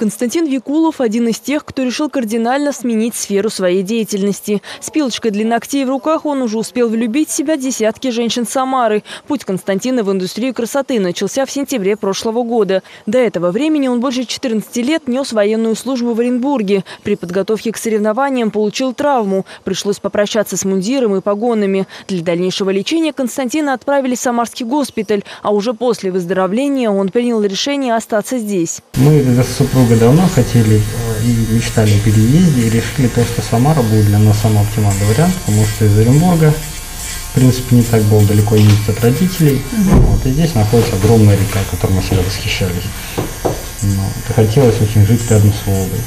Константин Викулов – один из тех, кто решил кардинально сменить сферу своей деятельности. С пилочкой для ногтей в руках он уже успел влюбить в себя десятки женщин Самары. Путь Константина в индустрию красоты начался в сентябре прошлого года. До этого времени он больше 14 лет нес военную службу в Оренбурге. При подготовке к соревнованиям получил травму. Пришлось попрощаться с мундиром и погонами. Для дальнейшего лечения Константина отправили в Самарский госпиталь, а уже после выздоровления он принял решение остаться здесь. Мы с супругой долго давно хотели и мечтали о переезде, и решили то, что Самара будет для нас самый оптимальный вариант, потому что из Оренбурга, в принципе, не так было далеко ездить от родителей. Угу. Вот, и здесь находится огромная река, которой мы всегда восхищались. Но хотелось очень жить рядом с Волгой.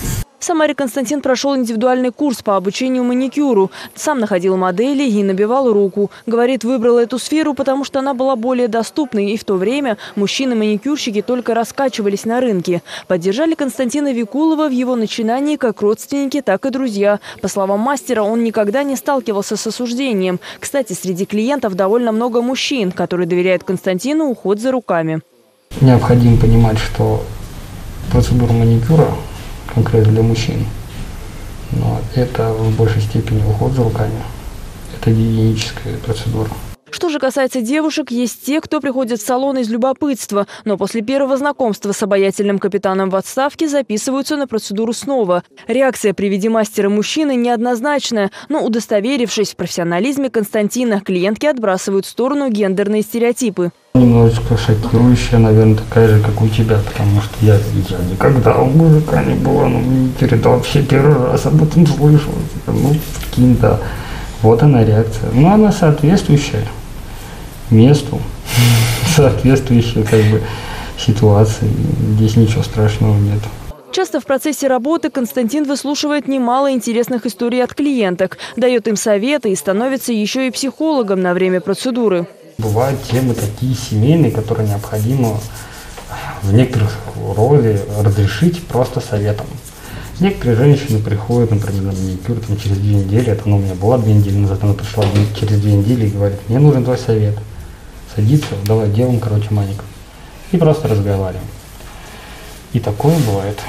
В Самаре Константин прошел индивидуальный курс по обучению маникюру. Сам находил модели и набивал руку. Говорит, выбрал эту сферу, потому что она была более доступной. И в то время мужчины-маникюрщики только раскачивались на рынке. Поддержали Константина Викулова в его начинании как родственники, так и друзья. По словам мастера, он никогда не сталкивался с осуждением. Кстати, среди клиентов довольно много мужчин, которые доверяют Константину уход за руками. Необходимо понимать, что процедура маникюра конкретно для мужчин. Но это в большей степени уход за руками. Это гигиеническая процедура. Что же касается девушек, есть те, кто приходит в салон из любопытства, но после первого знакомства с обаятельным капитаном в отставке записываются на процедуру снова. Реакция при виде мастера мужчины неоднозначная, но удостоверившись в профессионализме Константина, клиентки отбрасывают в сторону гендерные стереотипы. Немножечко шокирующая, наверное, такая же, как у тебя, потому что я, я никогда у мужика не была, но мне это вообще первый раз об этом слышал. Ну, прикинь, да. Вот она реакция. Ну, она соответствующая месту, соответствующей как бы ситуации. Здесь ничего страшного нет. Часто в процессе работы Константин выслушивает немало интересных историй от клиенток, дает им советы и становится еще и психологом на время процедуры. Бывают темы такие семейные, которые необходимо в некоторых роли разрешить просто советом. Некоторые женщины приходят, например, на маникюр там, через две недели, это ну, у меня была две недели назад, она пришла через две недели и говорит, мне нужен твой совет садится, давай делаем, короче, маникюр. И просто разговариваем. И такое бывает.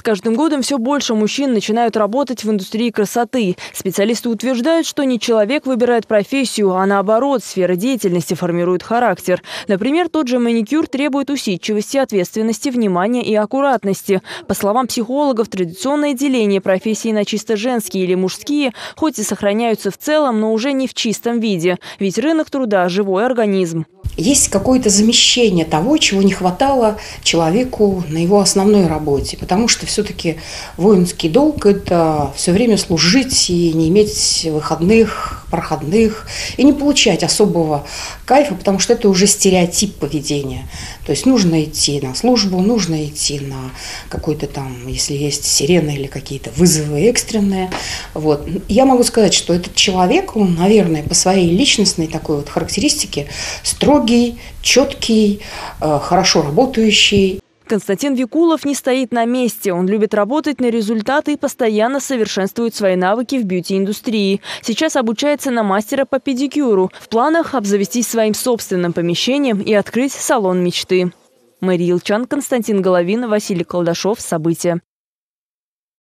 С каждым годом все больше мужчин начинают работать в индустрии красоты. Специалисты утверждают, что не человек выбирает профессию, а наоборот, сфера деятельности формирует характер. Например, тот же маникюр требует усидчивости, ответственности, внимания и аккуратности. По словам психологов, традиционное деление профессий на чисто женские или мужские хоть и сохраняются в целом, но уже не в чистом виде. Ведь рынок труда – живой организм есть какое-то замещение того, чего не хватало человеку на его основной работе. Потому что все-таки воинский долг – это все время служить и не иметь выходных, проходных, и не получать особого кайфа, потому что это уже стереотип поведения. То есть нужно идти на службу, нужно идти на какой-то там, если есть сирены или какие-то вызовы экстренные. Вот. Я могу сказать, что этот человек, он, наверное, по своей личностной такой вот характеристике строгий, четкий, э, хорошо работающий. Константин Викулов не стоит на месте. Он любит работать на результаты и постоянно совершенствует свои навыки в бьюти-индустрии. Сейчас обучается на мастера по педикюру. В планах обзавестись своим собственным помещением и открыть салон мечты. Мария Илчан, Константин Головин, Василий Колдашов. События.